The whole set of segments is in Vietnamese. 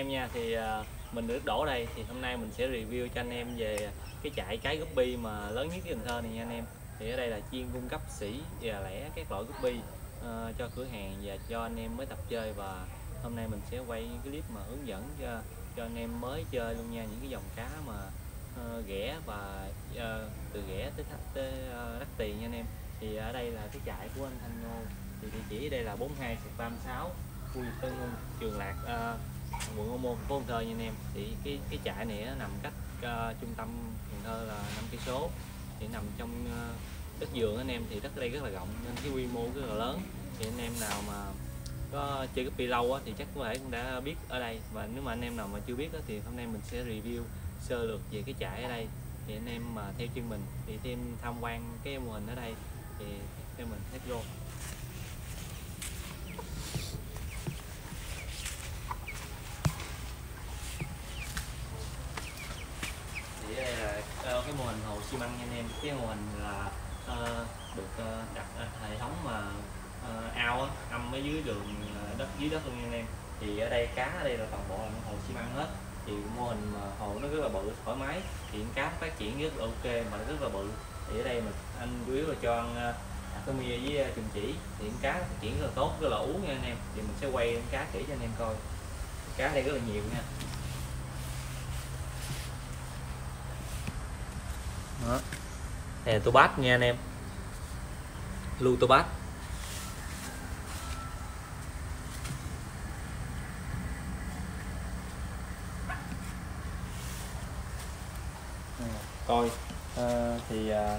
em nha thì à, mình được đổ đây thì hôm nay mình sẽ review cho anh em về cái chạy cái guppy mà lớn nhất Cần Thơ này nha anh em. Thì ở đây là chuyên cung cấp sỉ và lẻ các loại guppy uh, cho cửa hàng và cho anh em mới tập chơi. Và hôm nay mình sẽ quay cái clip mà hướng dẫn cho cho anh em mới chơi luôn nha những cái dòng cá mà uh, ghẻ và uh, từ ghẻ tới, tới uh, đắt tiền nha anh em. Thì ở đây là cái chạy của anh Thanh Ngô. Thì địa chỉ đây là 42 36 khu vực Tân Trường Lạc ờ, quận Ô Môn phố Cần Thơ nha anh em. Thì cái cái trại này nó nằm cách ờ, trung tâm Cần Thơ là năm cây số. Thì nằm trong ờ, đất vườn anh em thì đất đây rất là rộng nên cái quy mô rất là lớn. Thì anh em nào mà có chơi cái pi lâu á, thì chắc có thể cũng đã biết ở đây. Và nếu mà anh em nào mà chưa biết á, thì hôm nay mình sẽ review sơ lược về cái trại ở đây. Thì anh em mà theo chân mình thì thêm tham quan cái mô hình ở đây thì theo mình hết luôn thì đây là ờ, cái mô hình hồ xi măng nha anh em. Cái mô hình là uh, được uh, đặt uh, hệ thống mà uh, ao á, âm ở dưới đường đất dưới đất luôn nha anh em. Thì ở đây cá ở đây là toàn bộ là hồ xi măng hết. Thì mô hình mà hồ nó rất là bự thoải mái. Thì cá phát triển rất là ok mà nó rất là bự. Thì ở đây mình anh chủ yếu là cho ăn Atomia với ờ, trùng chỉ. Thì cá phát triển rất là tốt rất là ú nha anh em. Thì mình sẽ quay cá kỹ cho anh em coi. Cá đây rất là nhiều nha. Đó. Đây là tô bát nha anh em. Lưu tô bát coi. Ờ, thì ờ,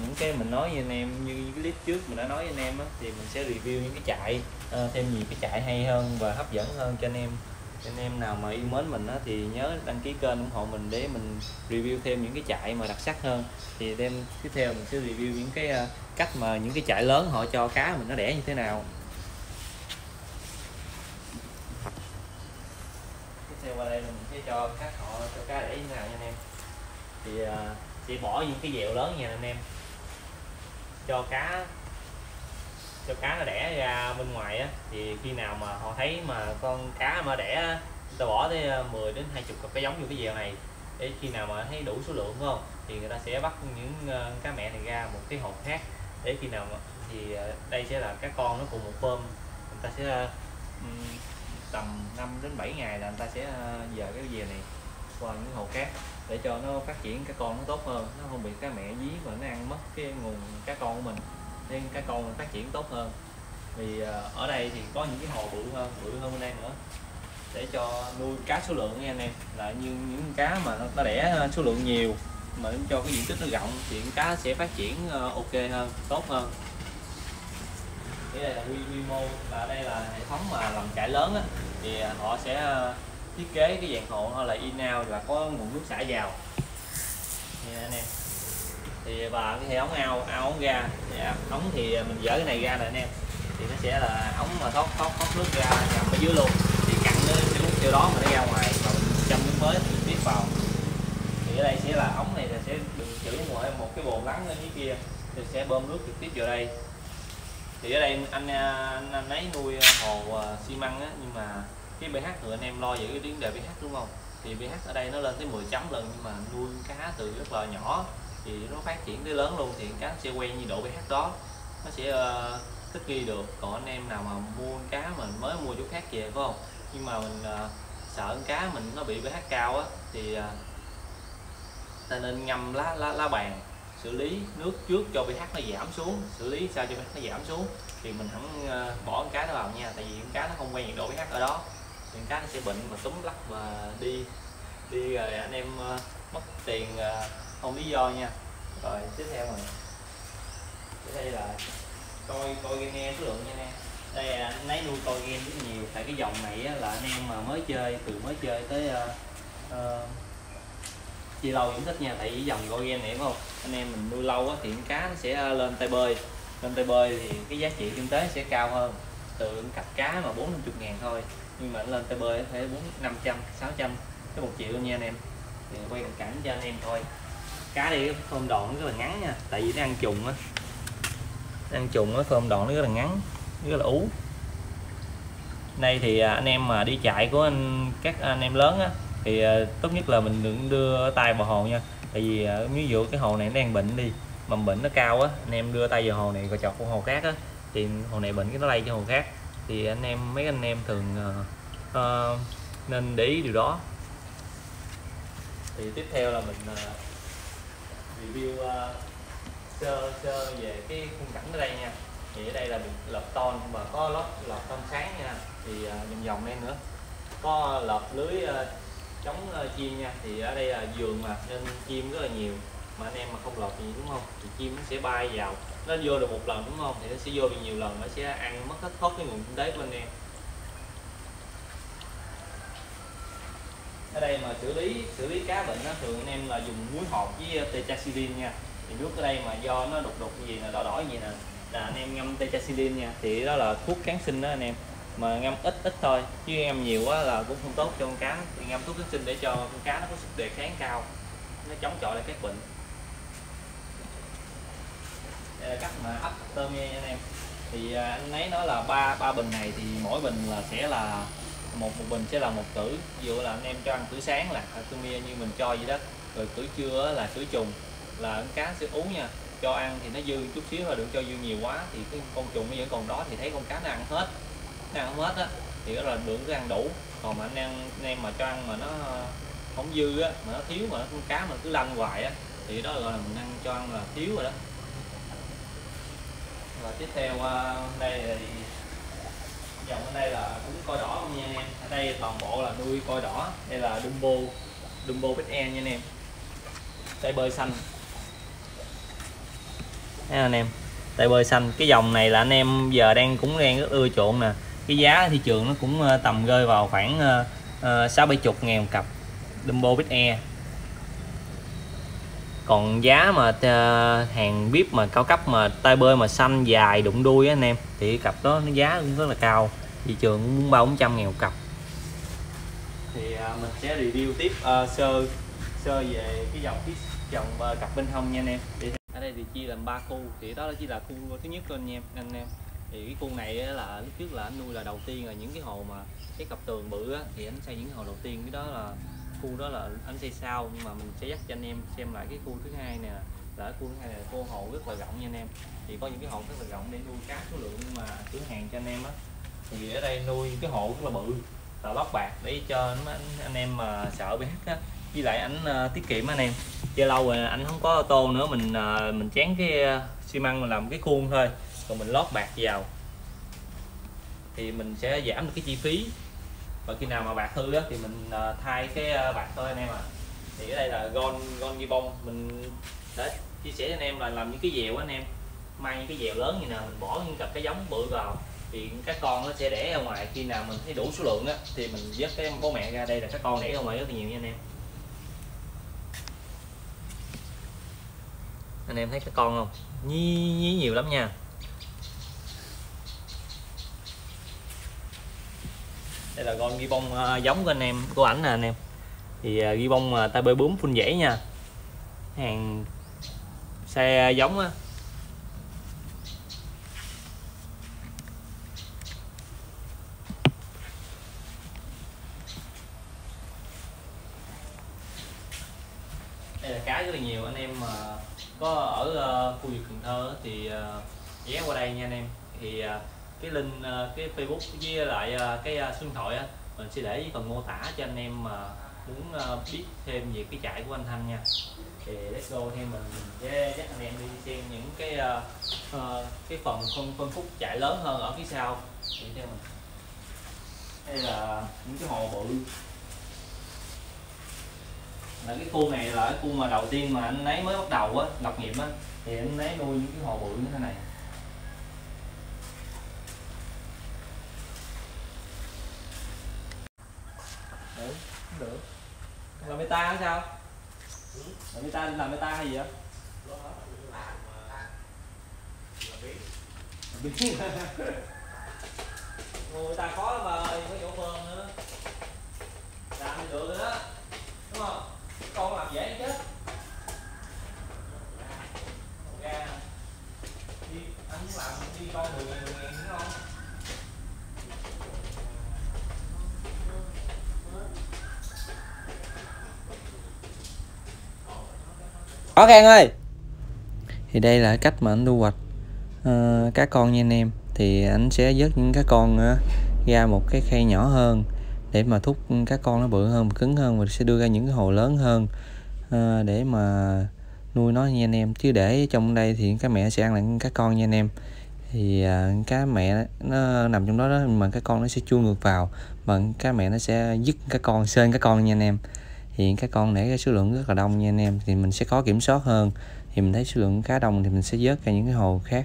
những cái mình nói với anh em như cái clip trước mình đã nói với anh em á, thì mình sẽ review những cái chạy ờ, thêm nhiều cái chạy hay hơn và hấp dẫn hơn cho anh em anh em nào mà yêu mến mình á, thì nhớ đăng ký kênh ủng hộ mình để mình review thêm những cái chạy mà đặc sắc hơn. Thì đem tiếp theo mình sẽ review những cái ờ, cách mà những cái chạy lớn họ cho cá mình nó đẻ như thế nào. Tiếp theo qua đây là mình sẽ cho các họ cho cá đẻ như thế nào nha anh em. Thì ờ, sẽ bỏ những cái dèo lớn nha anh em. Cho cá cho cá nó đẻ ra bên ngoài á, thì khi nào mà họ thấy mà con cá mà đẻ người ta bỏ tới ờ, 10 đến 20 cặp cá giống vô cái dèo này, để khi nào mà thấy đủ số lượng phải không? Thì người ta sẽ bắt những ờ, cá mẹ này ra một cái hộp khác, để khi nào mà, thì ờ, đây sẽ là các con nó cùng một phơm người ta sẽ ừ, tầm 5 đến 7 ngày là người ta sẽ giờ dời cái dèo này qua những hồ khác, để cho nó phát triển các con nó tốt hơn, nó không bị cá mẹ dí và nó ăn mất cái nguồn cá con của mình nên cá con phát triển tốt hơn. Vì ờ, ở đây thì có những cái hồ bự hơn bự hơn bên đây nữa. Để cho nuôi cá số lượng nha anh em. Là như những cá mà nó, đẻ ờ, số lượng nhiều mà cho cái diện tích nó rộng thì cá sẽ phát triển ờ, ok hơn tốt hơn. Cái đây là quy, quy mô là đây là hệ thống mà làm trại lớn á. Thì họ sẽ thiết kế cái dạng hộ hay là in out là có nguồn nước xả vào. Nha anh em thì và cái hệ ống ao ao ống ra thì dạ, ống thì mình dỡ cái này ra nè anh em. Thì nó sẽ là ống mà thoát thoát thoát nước ra nằm ở dưới luôn. Thì cặn nó sẽ hút theo đó mà nó ra ngoài. Và mình châm nước mới thì tiếp vào. Thì ở đây sẽ là ống này là sẽ được chữ một một cái bồn lắng ở dưới kia. Thì sẽ bơm nước trực tiếp vào đây. Thì ở đây anh à, anh, anh ấy nuôi hồ à, xi măng á nhưng mà cái pH rồi anh em lo về cái vấn đề pH đúng không? Thì pH ở đây nó lên tới 10 chấm lần nhưng mà nuôi cá từ rất là nhỏ thì nó phát triển tới lớn luôn thì cá sẽ quen như độ pH đó. Nó sẽ uh, thích nghi được. Còn anh em nào mà mua cá mình mới mua chỗ khác về phải không? Nhưng mà mình uh, sợ cá mình nó bị pH cao á thì uh, ta nên ngâm lá lá lá bàn xử lý nước trước cho pH nó giảm xuống xử lý sao cho pH nó giảm xuống. Thì mình không uh, bỏ con cá nó vào nha tại vì con cá nó không quen nhiệt độ pH ở đó. Thì cá nó sẽ bệnh và túm lắc và đi đi rồi anh em uh, mất tiền uh, không lý do nha rồi tiếp theo rồi. Đây là coi coi game số lượng nha anh em. Đây là anh lấy nuôi coi game rất nhiều. Tại cái dòng này á, là anh em mà mới chơi từ mới chơi tới ờ, ờ, uh, uh, chia lâu cũng thích nha. Tại vì dòng coi game này đúng không? Anh em mình nuôi lâu á, thì cá nó sẽ ờ, lên tay bơi. Lên tay bơi thì cái giá trị kinh tế sẽ cao hơn. Từ cặp cá mà bốn năm chục ngàn thôi. Nhưng mà lên tay bơi có thể bốn năm trăm sáu trăm cái một triệu nha anh em. Thì quay cảnh cho anh em thôi cá đi phơm đòn nó rất là ngắn nha. Tại vì nó ăn trùng á. Ăn trùng nó phơm đòn nó rất là ngắn rất là ú. Đây thì à, anh em mà đi chạy của anh các anh em lớn á thì à, tốt nhất là mình đừng đưa tay vào hồ nha. Tại vì à, ví dụ cái hồ này nó đang bệnh đi mầm bệnh nó cao á anh em đưa tay vào hồ này rồi chọc con hồ khác á thì hồ này bệnh cái nó lây cho hồ khác. Thì anh em mấy anh em thường uh, uh, nên để ý điều đó. Thì tiếp theo là mình uh, review uh, sơ sơ về cái khung cảnh ở đây nha. Thì ở đây là được lợp ton và có lót lợp ton sáng nha. Thì ờ, uh, vòng vòng đây nữa. Có lợp lưới uh, chống uh, chim nha. Thì ở đây là vườn mà nên chim rất là nhiều. Mà anh em mà không lọt gì đúng không? Thì chim nó sẽ bay vào. Nó vô được một lần đúng không? Thì nó sẽ vô được nhiều lần nó sẽ ăn mất hết thốt cái nguồn kinh tế của anh em. Ở đây mà xử lý xử lý cá bệnh đó, thường anh em là dùng muối hột với ờ, tetracycline nha. Thì nước ở đây mà do nó đục đục gì là đỏ đỏ gì nè là anh em ngâm tetracycline nha. Thì đó là thuốc kháng sinh đó anh em. Mà ngâm ít ít thôi chứ ngâm nhiều quá là cũng không tốt cho con cá. Thì ngâm thuốc kháng sinh để cho con cá nó có sức đề kháng cao nó chống chọi lại các bệnh. Đây là cách mà hấp tôm nha anh em. Thì ờ, anh ấy nói là ba ba bình này thì mỗi bình là sẽ là một một bình sẽ là một cử. Ví dụ là anh em cho ăn cử sáng là à, atomia như mình cho vậy đó. Rồi cử trưa là cử trùng, là con cá sẽ uống nha. Cho ăn thì nó dư chút xíu là đừng cho dư nhiều quá. Thì cái con trùng nó vẫn còn đó thì thấy con cá nó ăn hết. Nó ăn hết á, thì đó là lượng cứ ăn đủ. Còn mà anh em anh em mà cho ăn mà nó không dư á, mà nó thiếu mà con cá mà cứ lăn hoài á, thì đó gọi là mình ăn cho ăn là thiếu rồi đó. Và tiếp theo à, đây thì dòng ở đây là cũng coi đỏ không nha anh em? Ở đây toàn bộ là nuôi coi đỏ. Đây là Dumbo Dumbo Pet nha anh em. Tay bơi xanh. Thấy anh em? Tay bơi xanh. Cái dòng này là anh em giờ đang cũng đang rất ưa chuộng nè. Cái giá thị trường nó cũng ờ, tầm rơi vào khoảng ờ, ờ, sáu bảy chục ngàn cặp Dumbo big e còn giá mà hàng vip mà cao cấp mà tay bơi mà xanh dài đụng đuôi á anh em thì cặp đó nó giá cũng rất là cao. Thị trường cũng muốn ba bốn trăm ngàn một cặp. Thì à, mình sẽ review tiếp. Uh, sơ sơ về cái dòng cái dòng uh, cặp bên hông nha anh em. Thì ở đây thì chia làm ba khu. Thì đó chỉ là khu thứ nhất thôi anh em anh em. Thì cái khu này là lúc trước là anh nuôi là đầu tiên là những cái hồ mà cái cặp tường bự á, thì anh xây những cái hồ đầu tiên. Cái đó là khu đó là anh xây sau nhưng mà mình sẽ dắt cho anh em xem lại cái khu thứ hai nè là cái khu là cô hồ rất là rộng nha anh em. Thì có những cái hồ rất là rộng để nuôi cá số lượng mà cửa hàng cho anh em á thì ở đây nuôi cái hộ rất là bự là lót bạc để cho anh, anh em mà sợ bị hắt á. Với lại ảnh uh, tiết kiệm anh em. Chơi lâu rồi anh không có tô nữa mình uh, mình chén cái ờ, xi măng mình làm cái khuôn thôi còn mình lót bạc vào. Thì mình sẽ giảm được cái chi phí. Và khi nào mà bạc hư á, thì mình uh, thay cái uh, bạc thôi anh em ạ. À. thì ở đây là gon gon ghi bông. Mình để chia sẻ cho anh em là làm những cái dèo anh em. Mang những cái dèo lớn như nào mình bỏ những cặp cái giống bự vào. Thì các con nó sẽ đẻ ra ngoài. Khi nào mình thấy đủ số lượng á thì mình dắt cái bố mẹ ra. Đây là các con đẻ ra ngoài rất là nhiều nha anh em. Anh em thấy các con không? Nhí, nhí nhiều lắm nha. Đây là con ghi bông uh, giống của anh em của ảnh nè anh em. Thì uh, ghi bông à, uh, tay bơi bướm phun dễ nha. Hàng xe giống á. Đây là cá rất là nhiều, anh em mà có ở ờ, khu vực Cần Thơ thì ờ, ghé qua đây nha anh em. Thì cái link cái Facebook với lại cái số điện thoại á, mình sẽ để với phần mô tả cho anh em mà muốn biết thêm về cái trại của anh Thanh nha thì let's go theo mình sẽ dắt anh em đi xem những cái uh, uh, cái phần phân phân khúc chạy lớn hơn ở phía sau. Đi theo mình. Đây là những cái hồ bự. Là cái khu này là cái khu mà đầu tiên mà anh ấy mới bắt đầu á lập nghiệp á. Thì anh ấy nuôi những cái hồ bự như thế này. Được được. Làm beta hay sao làm meta làm meta hay gì á? Biết người ta khó lắm mà có chỗ phơn nữa làm thì được rồi đó đúng không con làm dễ chết ra đi anh muốn làm đi con mười ngàn mười ngàn đúng không có khăn ơi. Thì đây là cách mà anh thu hoạch. Uh, cá con nha anh em. Thì anh sẽ vớt những cá con uh, ra một cái khay nhỏ hơn để mà thúc cá con nó bự hơn cứng hơn và sẽ đưa ra những cái hồ lớn hơn uh, để mà nuôi nó nha anh em. Chứ để trong đây thì cái mẹ sẽ ăn lại cá con nha anh em. Thì uh, cá mẹ nó nằm trong đó đó mà cái con nó sẽ chui ngược vào mà cá mẹ nó sẽ dứt cái con sên cái con nha anh em thì cái con để cái số lượng rất là đông nha anh em. Thì mình sẽ có kiểm soát hơn. Thì mình thấy số lượng cá đông thì mình sẽ vớt ra những cái hồ khác.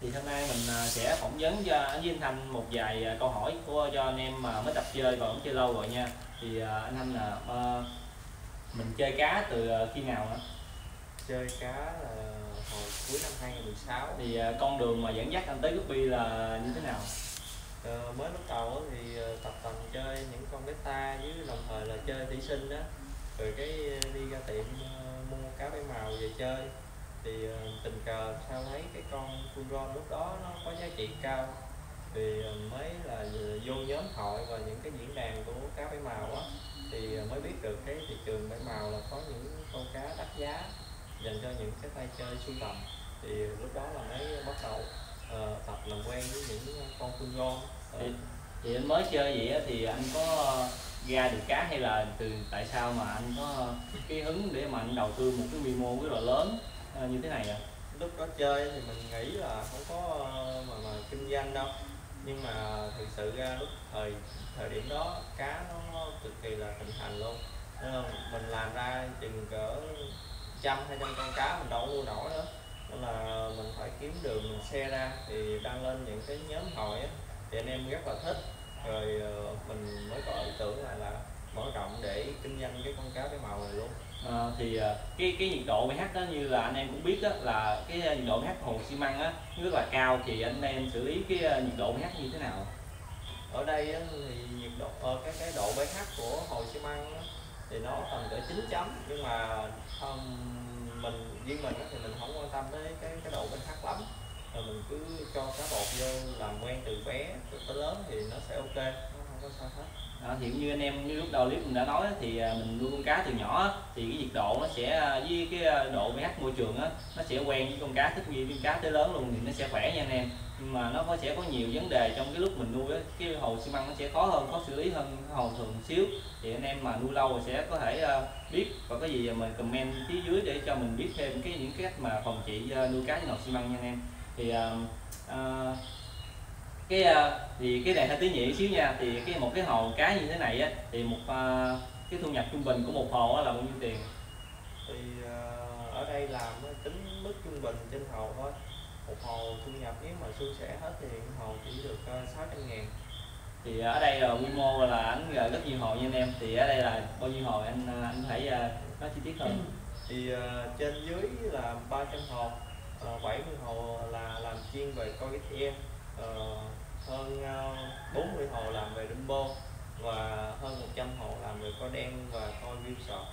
Thì hôm nay mình à, sẽ phỏng vấn cho anh Vinh Thanh một vài à, câu hỏi của cho anh em mà mới tập chơi và cũng chơi lâu rồi nha. Thì à, anh Thanh là uh, mình chơi cá từ khi nào hả? chơi cá là hồi cuối năm 2016 thì con đường mà dẫn dắt anh tới Guppy là như thế nào? Ờ, mới lúc đầu thì ờ, tập tành chơi những con beta với đồng thời là chơi thủy sinh đó. Rồi cái ờ, đi ra tiệm mua cá bảy màu về chơi. Thì uh, tình cờ sao thấy cái con full lúc đó nó có giá trị cao. Thì mới là vô nhóm hội và những cái diễn đàn của cá bảy màu á thì mới biết được cái thị trường bảy màu là có những con cá đắt giá dành cho những cái tay chơi sưu tầm. Thì lúc đó là mới bắt đầu uh, tập làm quen với những con full uh. thì, thì anh mới chơi vậy á, thì anh có ra được cá hay là từ tại sao mà anh có cái hứng để mà anh đầu tư một cái quy mô rất là lớn Ờ, như thế này ạ? Lúc đó chơi thì mình nghĩ là không có mà, mà kinh doanh đâu. Nhưng mà thực sự ra lúc thời thời điểm đó cá nó, nó cực kỳ là hình thành luôn. Nên là mình làm ra chừng cỡ trăm hai trăm con cá mình đâu mua nổi nữa nên là mình phải kiếm đường mình xe ra. Thì đăng lên những cái nhóm hội á thì anh em rất là thích. Rồi ờ, mình mới có ý tưởng là là mở rộng để kinh doanh cái con cá cái màu này luôn. À, thì ờ, cái cái nhiệt độ pH đó như là anh em cũng biết đó là cái nhiệt độ pH hồ xi măng á rất là cao. Thì anh em xử lý cái nhiệt độ pH như thế nào? Ở đây á, thì nhiệt độ cái cái độ pH của hồ xi măng á, thì nó tầm cỡ 9 chấm. Nhưng mà không mình, riêng mình thì mình không quan tâm tới cái cái độ bên khác lắm. Rồi mình cứ cho cá bột vô, làm quen từ bé tới lớn thì nó sẽ ok, nó không có sao hết đó, thì như anh em như lúc đầu clip mình đã nói thì à, mình nuôi con cá từ nhỏ thì cái nhiệt độ nó sẽ à, với cái à, độ pH môi trường đó, nó sẽ quen với con cá thích nghi với cá tới lớn luôn thì nó sẽ khỏe nha anh em. Nhưng mà nó có sẽ có nhiều vấn đề trong cái lúc mình nuôi cái hồ xi măng nó sẽ khó hơn khó xử lý hơn hồ thường xíu. Thì anh em mà nuôi lâu rồi sẽ có thể biết và có gì mình comment phía dưới để cho mình biết thêm cái những cách mà phòng trị nuôi cá trên hồ xi măng nha anh em. Thì uh, cái ờ, thì cái này hơi tí nhị xíu nha. Thì cái một cái hồ cá như thế này á thì một uh, cái thu nhập trung bình của một hồ là bao nhiêu tiền? Thì uh, ở đây làm tính mức trung bình trên hồ thôi. Một hồ thu nhập nếu mà suôn sẻ hết thì hồ chỉ được sáu trăm ngàn. Thì ở đây là quy mô là anh rất nhiều hồ nha anh em. Thì ở đây là bao nhiêu hồ anh anh phải uh, nói chi tiết hơn? Thì uh, trên dưới là 300 hồ uh, 70 hồ là làm chuyên về coi cái em uh, hơn ờ, 40 hồ làm về Dumbo và hơn 100 hồ làm về coi đen và coi resort.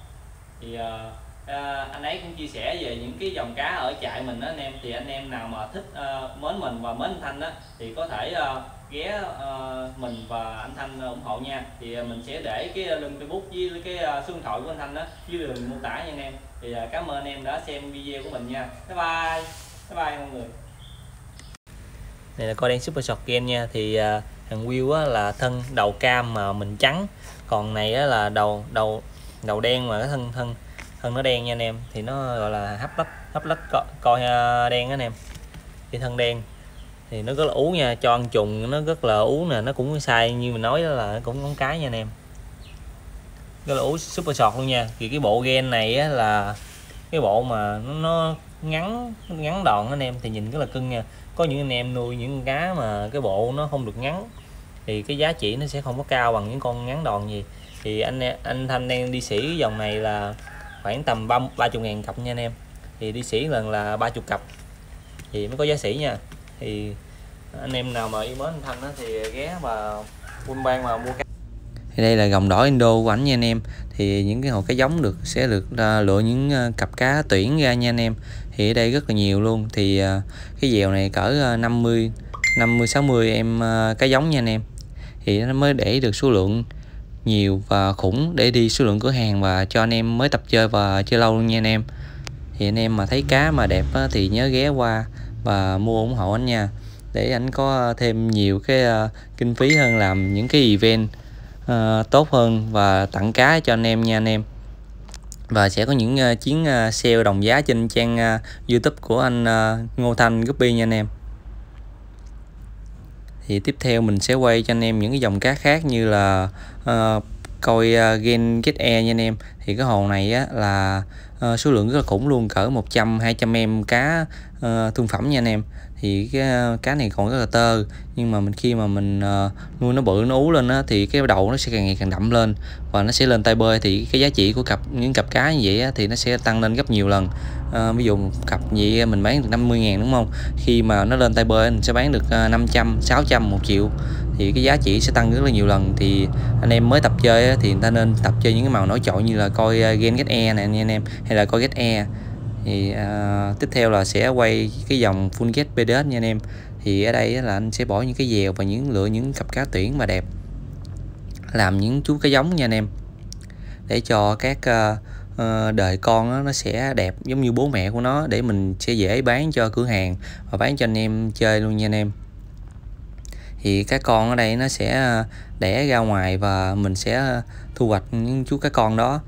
Thì uh, anh ấy cũng chia sẻ về những cái dòng cá ở trại mình đó anh em. Thì anh em nào mà thích uh, mến mình và mến anh Thanh đó thì có thể uh, ghé uh, mình và anh Thanh ủng hộ nha. Thì uh, mình sẽ để cái link Facebook với cái uh, số điện thoại của anh Thanh đó dưới đường mô tả nha anh em. Thì uh, cảm ơn anh em đã xem video của mình nha. Bye bye. Bye bye mọi người này là coi đen super short game nha. Thì uh, thằng Will á, là thân đầu cam mà mình trắng. Còn này á, là đầu đầu đầu đen mà cái thân thân thân nó đen nha anh em. Thì nó gọi là hấp lấp hấp lấp co, coi à, đen anh em. Thì thân đen. Thì nó rất là ú nha. Cho ăn trùng nó rất là ú nè. Nó cũng sai như mình nói đó là nó cũng ngón cái nha anh em. Rất là ú super short luôn nha. Thì cái bộ gen này á, là cái bộ mà nó, nó ngắn ngắn đòn anh em. Thì nhìn rất là cưng nha có những anh em nuôi những con cá mà cái bộ nó không được ngắn, thì cái giá trị nó sẽ không có cao bằng những con ngắn đòn gì. Thì anh anh Thanh đang đi sĩ dòng này là khoảng tầm ba ba chục ngàn cặp nha anh em. Thì đi sĩ lần là ba chục cặp. Thì mới có giá sĩ nha. Thì anh em nào mà yêu mến anh Thanh đó thì ghé và quân ban mà mua cá. Thì đây là gồng đỏ Indo của ảnh nha anh em thì những cái hồ cá giống được sẽ được à, lựa những à, cặp cá tuyển ra nha anh em. Thì ở đây rất là nhiều luôn. Thì à, cái dèo này cỡ 50 50 60 em cá giống nha anh em. Thì nó mới để được số lượng nhiều và khủng để đi số lượng cửa hàng và cho anh em mới tập chơi và chơi lâu luôn nha anh em. Thì anh em mà thấy cá mà đẹp á, thì nhớ ghé qua và mua ủng hộ anh nha. Để anh có thêm nhiều cái uh, kinh phí hơn làm những cái event uh, tốt hơn và tặng cá cho anh em nha anh em. Và sẽ có những uh, chuyến uh, sale đồng giá trên trang uh, YouTube của anh uh, Ngô Thanh Guppy nha anh em. Thì tiếp theo mình sẽ quay cho anh em những cái dòng cá khác như là uh, coi uh, Gen Get e nha anh em. Thì cái hồ này á, là uh, số lượng rất là khủng luôn cỡ 100 200 em cá uh, thương phẩm nha anh em thì cái ờ, cá này còn rất là tơ. Nhưng mà mình khi mà mình uh, nuôi nó bự nó ú lên á, thì cái đầu nó sẽ càng ngày càng đậm lên và nó sẽ lên tay bơi. Thì cái giá trị của cặp những cặp cá như vậy á, thì nó sẽ tăng lên gấp nhiều lần. À, ví dụ một cặp vậy mình bán được 50 ngàn đúng không? Khi mà nó lên tay bơi mình sẽ bán được 500 600 1 triệu. Thì cái giá trị sẽ tăng rất là nhiều lần. Thì anh em mới tập chơi á, thì người ta nên tập chơi những cái màu nổi trội như là coi Gen Get e này anh em hay là coi Get e thì uh, tiếp theo là sẽ quay cái dòng full get BDS nha anh em. Thì ở đây là anh sẽ bỏ những cái dèo và những lựa những cặp cá tuyển mà đẹp. Làm những chú cá giống nha anh em. Để cho các uh, đời con đó, nó sẽ đẹp giống như bố mẹ của nó để mình sẽ dễ bán cho cửa hàng và bán cho anh em chơi luôn nha anh em. Thì các con ở đây nó sẽ à, đẻ ra ngoài và mình sẽ thu hoạch những chú cá con đó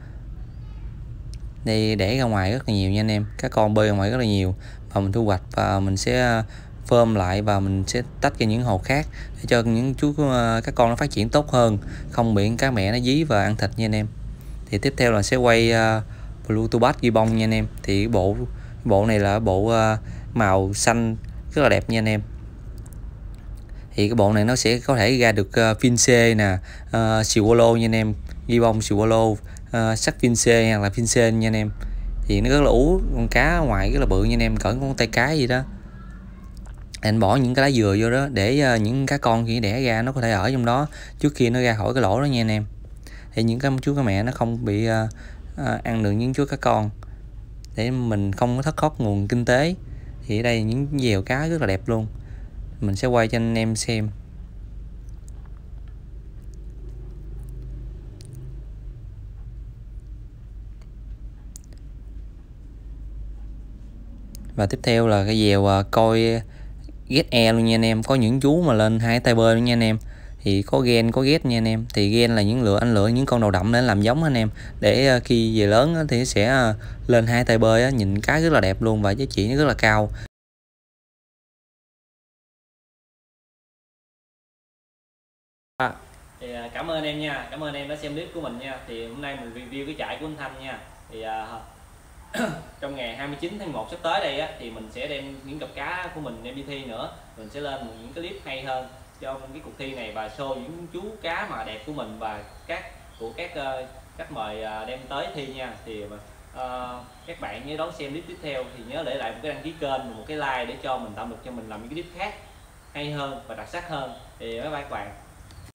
đi để ra ngoài rất là nhiều nha anh em. Các con bơi ra ngoài rất là nhiều. Và mình thu hoạch và mình sẽ ờ, phơm lại và mình sẽ tách ra những hồ khác để cho những chú ờ, các con nó phát triển tốt hơn. Không bị cá mẹ nó dí và ăn thịt nha anh em. Thì tiếp theo là sẽ quay ờ, uh, Bluetooth ghi bông nha anh em. Thì bộ bộ này là bộ uh, màu xanh rất là đẹp nha anh em. Thì cái bộ này nó sẽ có thể ra được uh, Fince nè uh, Siwolo nha anh em. Ghi bông Siwolo Ờ, uh, sắc c hoặc là c nha anh em. Thì nó rất là ú con cá ngoài rất là bự nha anh em cỡ con tay cái gì đó. Anh bỏ những cái lá dừa vô đó để uh, những cá con khi đẻ ra nó có thể ở trong đó trước khi nó ra khỏi cái lỗ đó nha anh em. Để những cái chú cá mẹ nó không bị uh, uh, ăn được những chú cá con. Để mình không có thất thoát nguồn kinh tế. Thì ở đây những dèo cá rất là đẹp luôn. Mình sẽ quay cho anh em xem. Và tiếp theo là cái dèo uh, coi get e luôn nha anh em. Có những chú mà lên hai tay bơi luôn nha anh em. Thì có gen có ghét nha anh em. Thì gen là những lựa anh lựa những con đầu đậm để làm giống anh em. Để ờ, khi về lớn thì sẽ ờ, lên hai tay bơi nhìn cá rất là đẹp luôn và giá trị nó rất là cao. À thì ờ, cảm ơn em nha. Cảm ơn em đã xem clip của mình nha. Thì hôm nay mình review cái trại của anh Thanh nha. Thì uh, trong ngày 29 tháng 1 sắp tới đây á, thì mình sẽ đem những cặp cá của mình đem đi thi nữa. Mình sẽ lên những cái clip hay hơn cho cái cuộc thi này và show những chú cá mà đẹp của mình và các của các uh, khách mời uh, đem tới thi nha. Thì uh, các bạn nhớ đón xem clip tiếp theo. Thì nhớ để lại một cái đăng ký kênh và một cái like để cho mình tạo được cho mình làm những cái clip khác hay hơn và đặc sắc hơn. Thì mấy bạn các bạn.